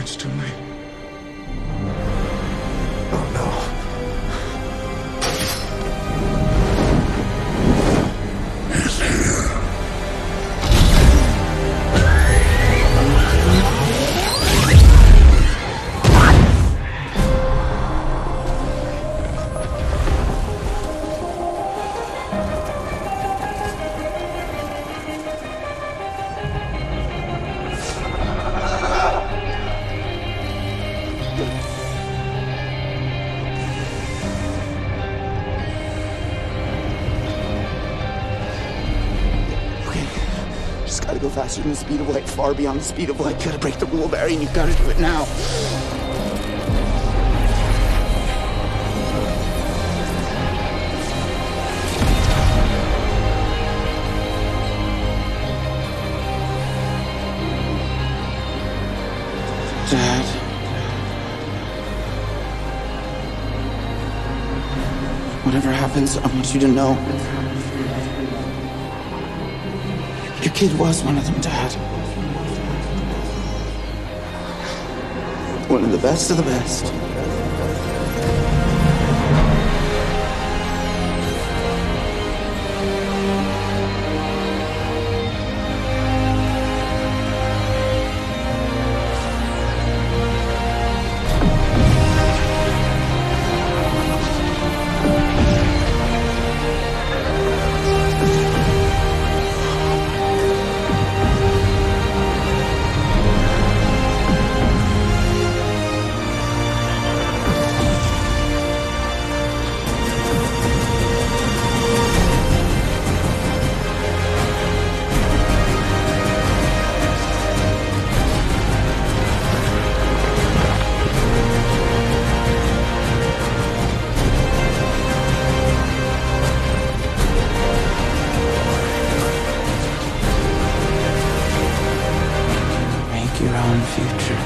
It's too late. Gotta go faster than the speed of light, far beyond the speed of light. You gotta break the rule, Barry, and you gotta do it now. Dad. Whatever happens, I want you to know. Your kid was one of them, Dad. One of the best of the best. and future.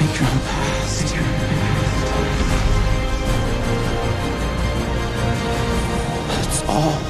Make your own past. All.